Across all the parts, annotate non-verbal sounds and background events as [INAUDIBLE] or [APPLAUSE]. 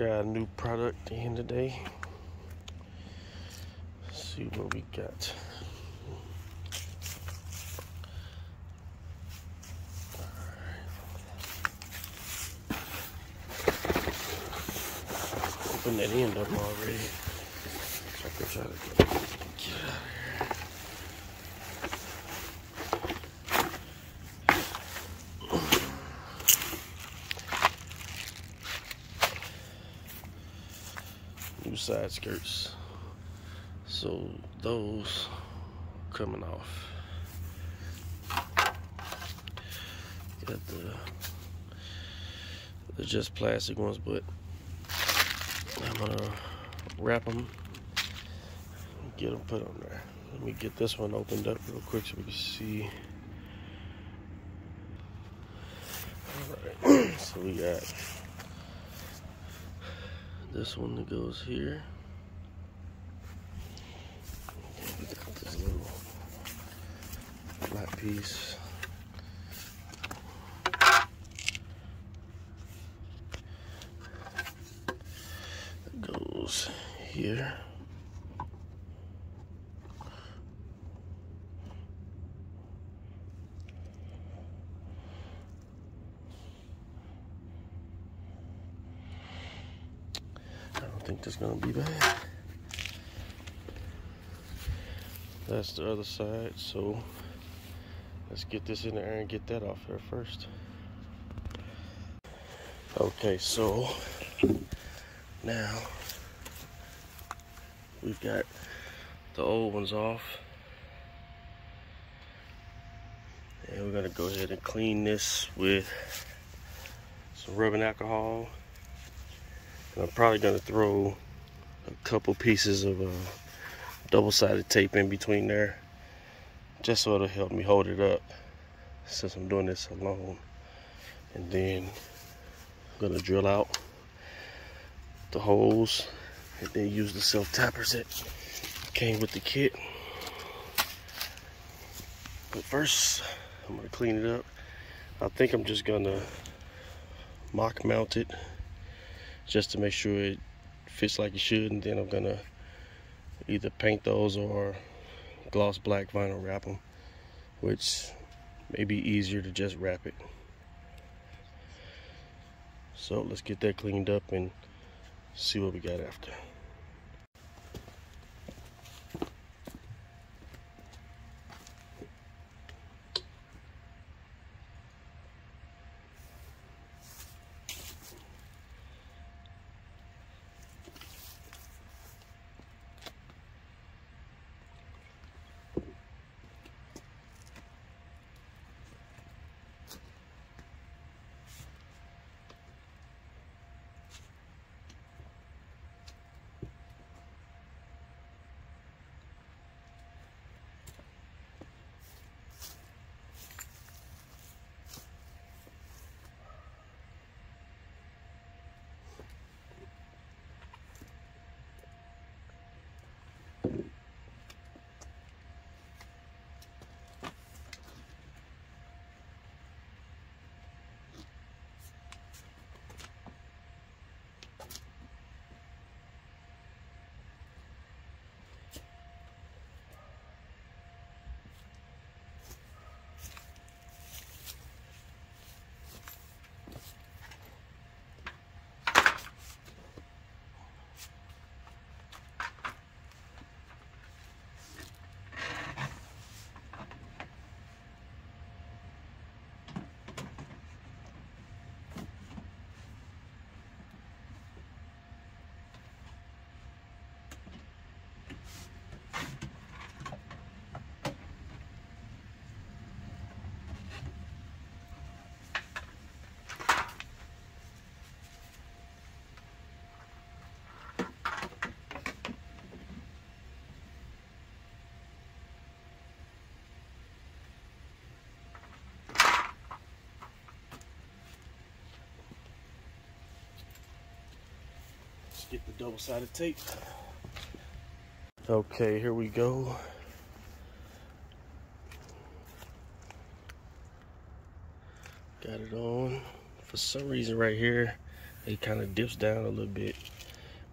Got a new product in today. Let's see what we got. Open that end up already. So I can try to get new side skirts. So those coming off. Got the they're just plastic ones, but I'm gonna wrap them, get them put on there. Let me get this one opened up real quick so we can see. All right, [CLEARS THROAT] so we got this one that goes here. We got this little flat piece. That goes here. Think that's gonna be bad. That's the other side, so let's get this in there and get that off there first. Okay, so now we've got the old ones off. And we're gonna go ahead and clean this with some rubbing alcohol. I'm probably gonna throw a couple pieces of uh, double-sided tape in between there, just so it'll help me hold it up since I'm doing this alone. And then I'm gonna drill out the holes and then use the self tappers that came with the kit. But first, I'm gonna clean it up. I think I'm just gonna mock mount it just to make sure it fits like it should and then I'm gonna either paint those or gloss black vinyl wrap them which may be easier to just wrap it. So let's get that cleaned up and see what we got after get the double-sided tape. Okay, here we go. Got it on. For some reason right here, it kind of dips down a little bit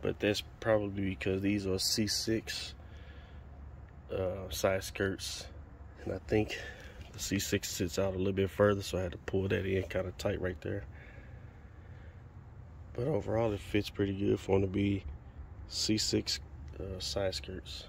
but that's probably because these are C6 uh, side skirts and I think the C6 sits out a little bit further so I had to pull that in kind of tight right there but overall it fits pretty good for them to be C6 uh, side skirts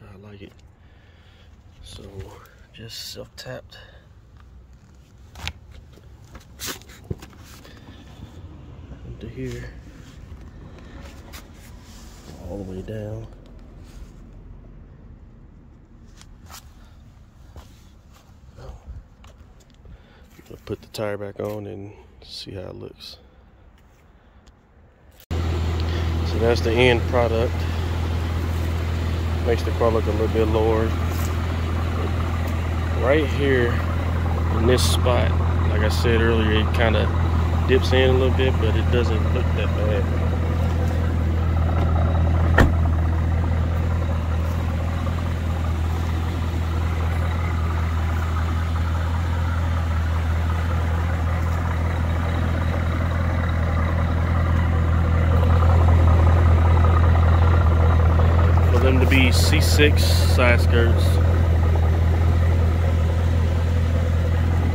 I like it. So just self-tapped. Here. All the way down. Put the tire back on and see how it looks. So that's the end product makes the car look a little bit lower. Right here in this spot, like I said earlier, it kind of dips in a little bit, but it doesn't look that bad. For them to be C6 side skirts.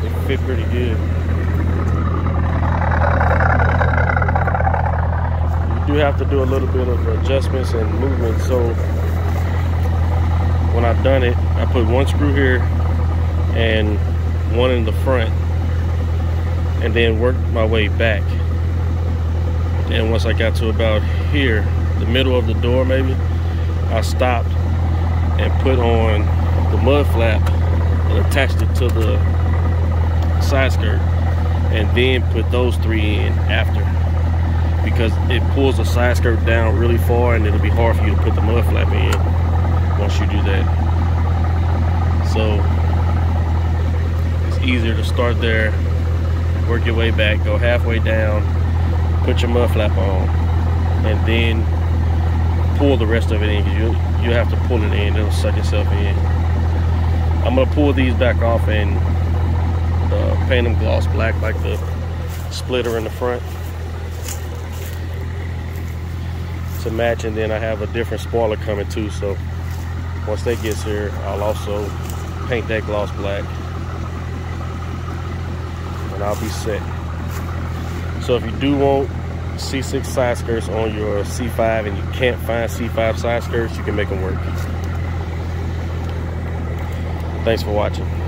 They fit pretty good. Do have to do a little bit of adjustments and movement. So when I've done it, I put one screw here and one in the front and then work my way back. And once I got to about here, the middle of the door maybe, I stopped and put on the mud flap and attached it to the side skirt and then put those three in after because it pulls the side skirt down really far and it'll be hard for you to put the mud flap in once you do that. So it's easier to start there work your way back go halfway down put your mud flap on and then pull the rest of it in because you you have to pull it in it'll suck itself in. I'm gonna pull these back off and uh, paint them gloss black like the splitter in the front to match and then I have a different spoiler coming too so once that gets here I'll also paint that gloss black and I'll be set so if you do want C6 side skirts on your C5 and you can't find C5 side skirts, you can make them work. Thanks for watching.